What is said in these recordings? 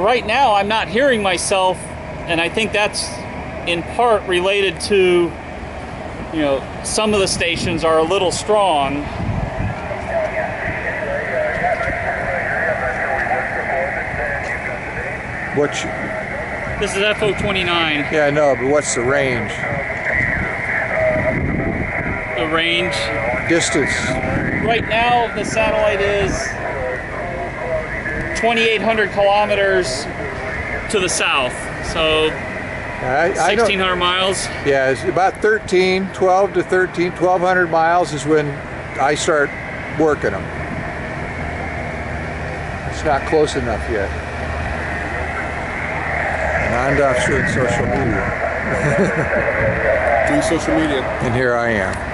right now I'm not hearing myself, and I think that's in part related to, you know, some of the stations are a little strong. What's This is FO29, yeah, I know, but what's the range? the range. Distance. Right now, the satellite is 2,800 kilometers to the south, so I, I 1,600 miles. yeah, it's about 13, 12 to 13, 1,200 miles is when I start working them. It's not close enough yet. And I'm not doing social media, Doing social media. and here I am.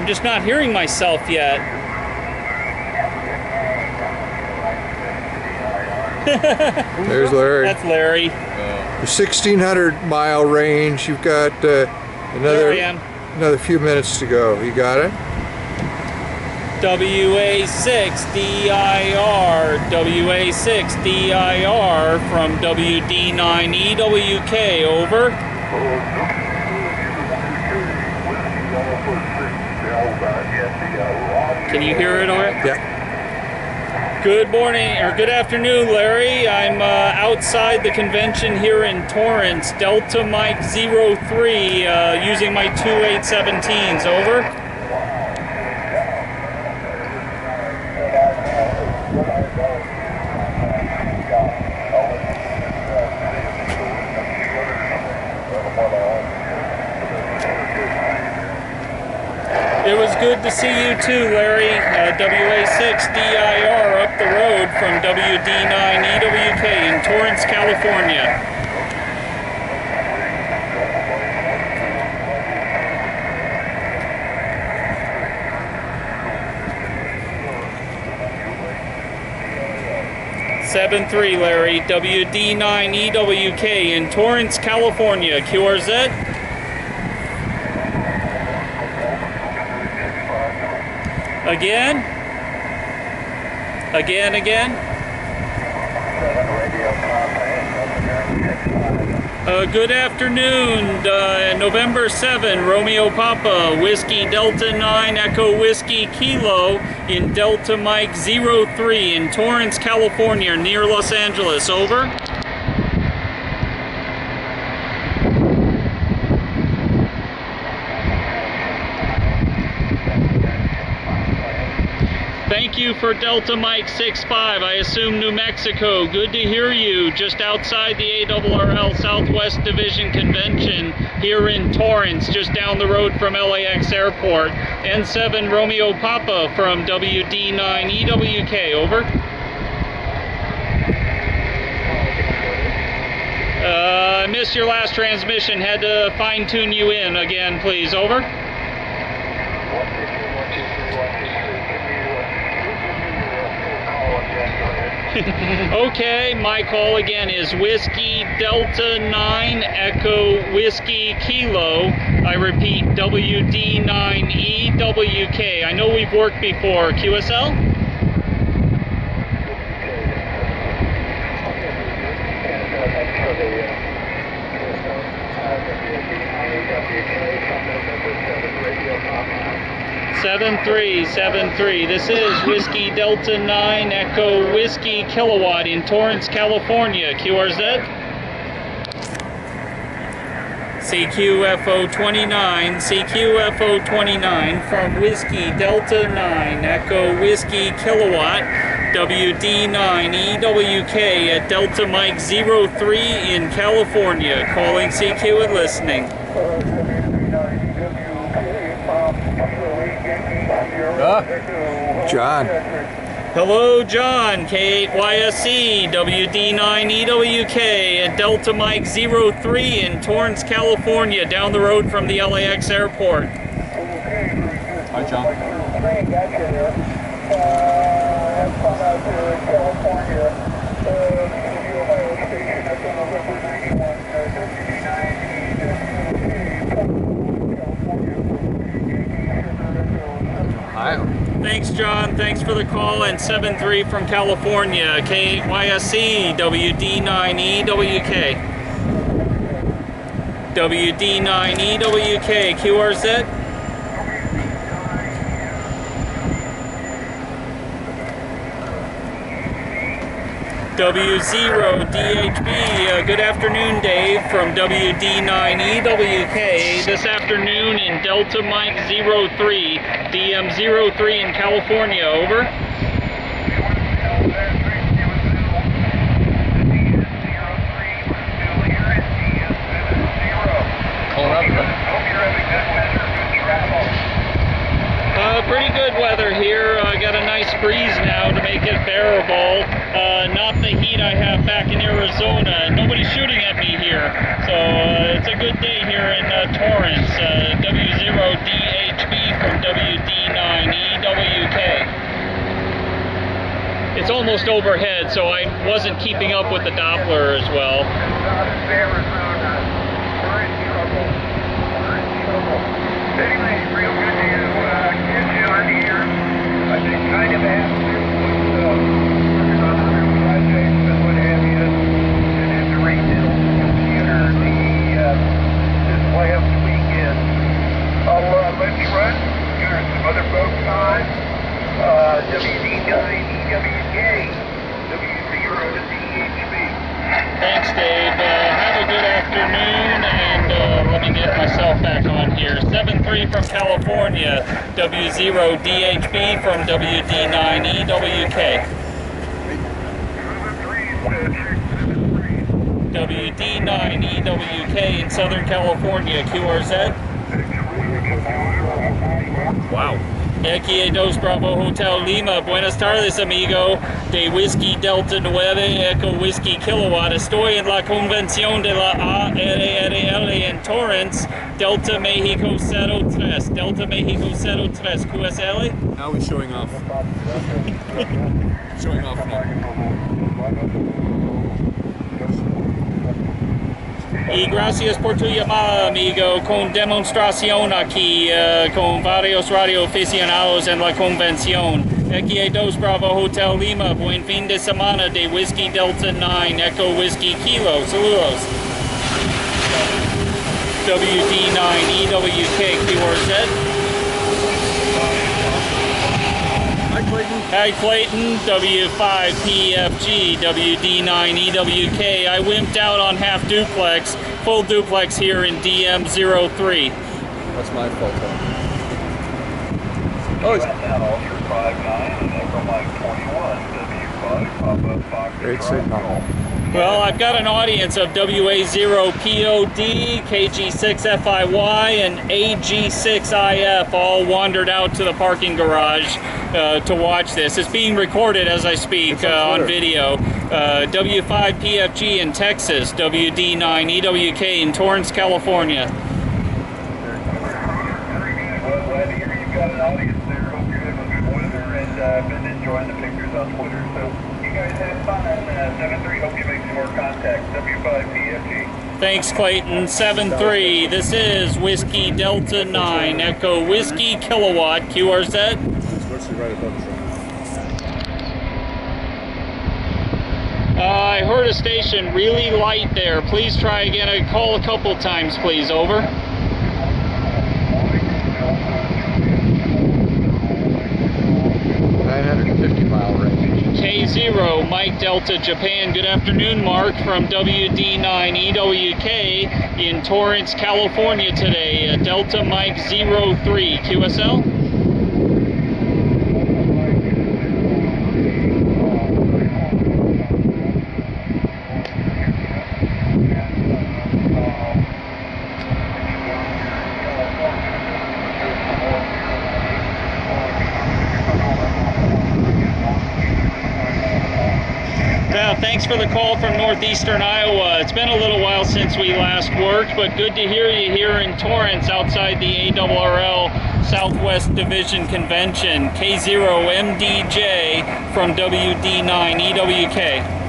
I'm just not hearing myself yet. There's Larry. That's Larry. The 1600 mile range. You've got uh, another another few minutes to go. You got it? WA6DIR, WA6DIR from WD9EWK, over. Can you hear it, Art? Yeah. Good morning, or good afternoon, Larry. I'm uh, outside the convention here in Torrance, Delta Mike 03, uh, using my 2817s, over. Good to see you too, Larry. Uh, WA6DIR up the road from WD9EWK in Torrance, California. Seven three, Larry. WD9EWK in Torrance, California. QRZ. Again. Again, again. Uh, good afternoon, uh, November 7, Romeo Papa, Whiskey Delta 9, Echo Whiskey Kilo in Delta Mike 03 in Torrance, California, near Los Angeles. Over. Thank you for Delta Mike 65. I assume New Mexico. Good to hear you just outside the ARRL Southwest Division Convention here in Torrance, just down the road from LAX Airport. N7 Romeo Papa from WD9 EWK. Over. Uh, I missed your last transmission. Had to fine tune you in again, please. Over. Okay, my call again is Whiskey Delta 9 Echo Whiskey Kilo. I repeat, WD9EWK. I know we've worked before. QSL? Seven three seven three. This is Whiskey Delta Nine Echo Whiskey Kilowatt in Torrance, California. QRZ. CQFO 29, CQFO 29 from Whiskey Delta 9 Echo Whiskey Kilowatt WD9 EWK at Delta Mike 03 in California. Calling CQ and listening. John. Hello, John, K8YSC, WD9EWK at Delta Mike 03 in Torrance, California, down the road from the LAX airport. Hi, John. Ohio. Thanks, John. Thanks for the call. And 7-3 from California, KYSC, WD9EWK. WD9EWK, QRZ. W0DHB, uh, good afternoon, Dave, from WD9EWK. This afternoon in Delta Mike 03, DM03 in California, over. Uh, pretty good weather here. Uh, got a nice breeze now to make it bearable. Uh, not the heat I have Arizona. Nobody's shooting at me here. So uh, it's a good day here in uh, Torrance. Uh, W0DHB from WD9EWK. It's almost overhead, so I wasn't keeping up with the Doppler as well. Anyway, real good to uh, get you on here. I've been kind of active with uh, working on other projects and what have you. And had to rebuild the computer the, uh, this last weekend. I'll uh, let you run. There are some other folks on. Uh, WD9EWK, W0 to DHB. Thanks, Dave. Uh, have a good afternoon, and uh, let me back on here. 7-3 from California, W0DHB from WD9EWK. WD9EWK in Southern California, QRZ. Wow. Aquí dos Bravo Hotel Lima. Buenas tardes, amigo. De Whiskey Delta 9 Echo Whiskey Kilowatt. Estoy en la convención de la ARRL en Torrance, Delta Mexico 03. Delta Mexico 03. QSL. Now he's showing off. showing off now. Y gracias por tu llamada, amigo, con demostración aquí, eh, con varios radioaficionados en la convención. Aquí hay dos Bravo Hotel Lima. Buen fin de semana de Whiskey Delta 9, Echo Whiskey Kilo. Saludos. WD9EWK QRZ. Hi, Clayton. Hi Clayton, W5PFG, WD9EWK. I wimped out on half duplex, full duplex here in DM03. That's my fault. Huh? Oh, it's That Ultra 59 and Echo Mike 21, W5, Papa Fox. Great signal. Well, I've got an audience of WA0POD, KG6FIY, and AG6IF all wandered out to the parking garage uh, to watch this. It's being recorded as I speak on uh, on video. Uh, W5PFG in Texas, WD9EWK in Torrance, California. Well, glad to hear you've got an audience there. Hope you're having good weather and uh, been enjoying the pictures on Twitter. So you guys have fun. Uh, 7-3, hope you make some more contact. W5PFG. Thanks, Clayton. 7-3. This is Whiskey Delta 9, Echo Whiskey Kilowatt, QRZ. Uh, I heard a station really light there. Please try again. I call a couple times, please. Over. Nine hundred and fifty mile range. K0, Mike Delta, Japan. Good afternoon, Mark from WD9EWK in Torrance, California today. Uh, Delta Mike 03, QSL. Eastern Iowa. It's been a little while since we last worked, but good to hear you here in Torrance outside the ARRL Southwest Division Convention. K0MDJ from WD9EWK.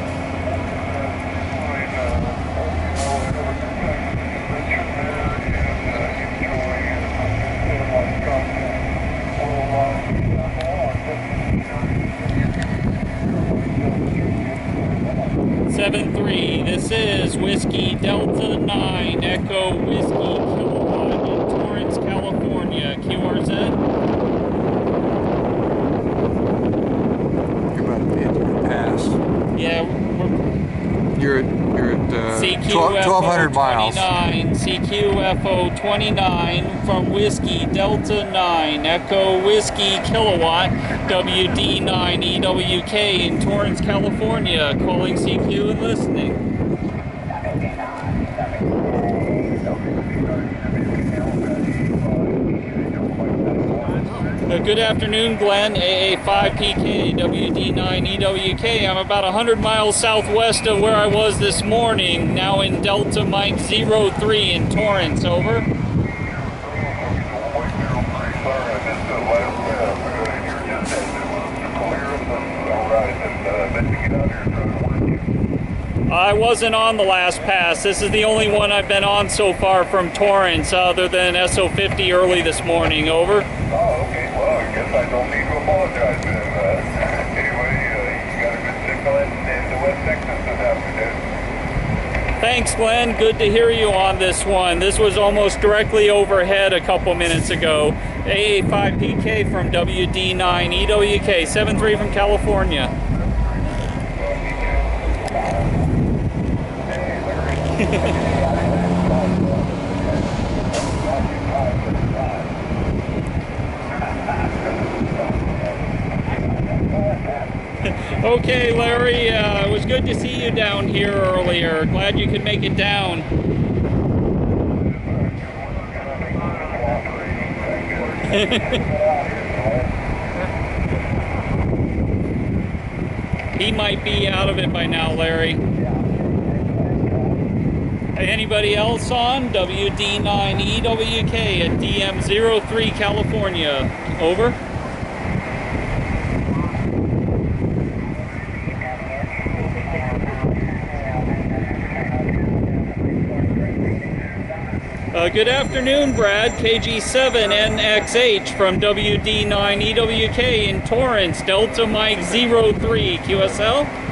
7-3. This is Whiskey Delta 9 Echo Whiskey Kilowatt in Torrance, California. QRZ. You're about to be able to pass. Yeah, we're, you're at you're at uh, 1200 miles. CQFO 29 from Whiskey Delta 9 Echo Whiskey Kilowatt WD9 EWK in Torrance, California. Calling CQ and listening. Good afternoon, Glenn. AA5PK, WD9 EWK. I'm about 100 miles southwest of where I was this morning, now in Delta Mike 03 in Torrance. Over. I wasn't on the last pass. This is the only one I've been on so far from Torrance, other than SO50 early this morning. Over. Oh, okay. Well, I guess I don't need to apologize then. Uh, anyway, uh, you got a good signal in, into West Texas this afternoon. Thanks, Glenn. Good to hear you on this one. This was almost directly overhead a couple minutes ago. AA5PK from WD9 EWK, 73 from California. Okay, Larry, uh, it was good to see you down here earlier. Glad you could make it down. he might be out of it by now, Larry. Anybody else on? WD9EWK at DM03 California. Over. Good afternoon, Brad. KG7NXH from WD9EWK in Torrance, Delta Mike 03 QSL.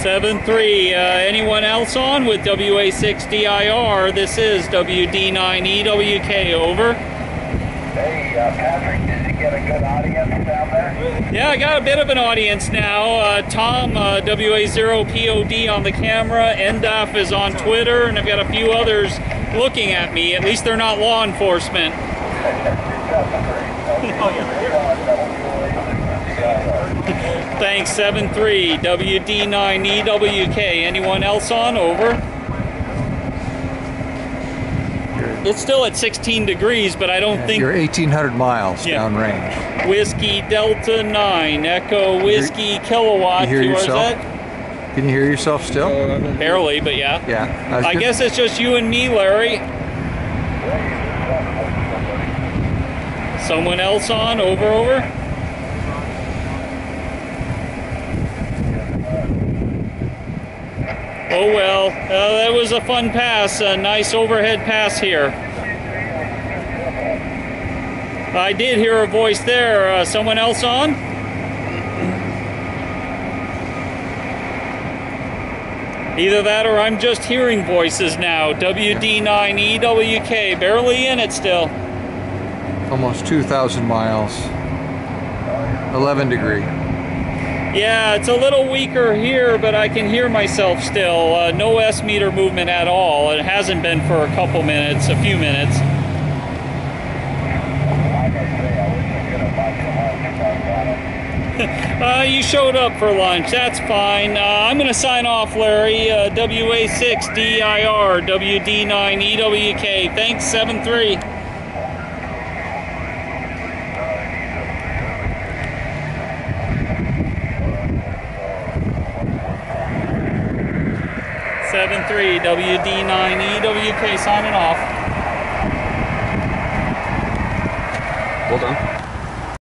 Seven three. Uh, anyone else on with WA6DIR? This is WD9EWK. Over. Hey, uh, Patrick, did you get a good audience down there? Yeah, I got a bit of an audience now. Uh, Tom, uh, WA0POD on the camera. Endaf is on Twitter, and I've got a few others looking at me. At least they're not law enforcement. Thanks, 7-3, WD9EWK. Anyone else on? Over. It's still at 16 degrees, but I don't think You're 1800 miles Yeah. downrange. Whiskey Delta 9, Echo Whiskey Kilowatt. you hear yourself? Can you hear yourself still? Barely, but yeah. Yeah. I gonna- guess it's just you and me, Larry. Someone else on? Over, over? Oh well, uh, that was a fun pass. A nice overhead pass here. I did hear a voice there. Uh, someone else on? Either that or I'm just hearing voices now. WD9EWK, barely in it still. Almost 2,000 miles. 11 degree. Yeah, it's a little weaker here, but I can hear myself still. Uh, no S meter movement at all. It hasn't been for a couple minutes, a few minutes. Uh, you showed up for lunch. That's fine. Uh, I'm going to sign off, Larry. Uh, WA6DIR, WD9EWK. Thanks, 73. Seven three WD nine EWK signing off. Well done.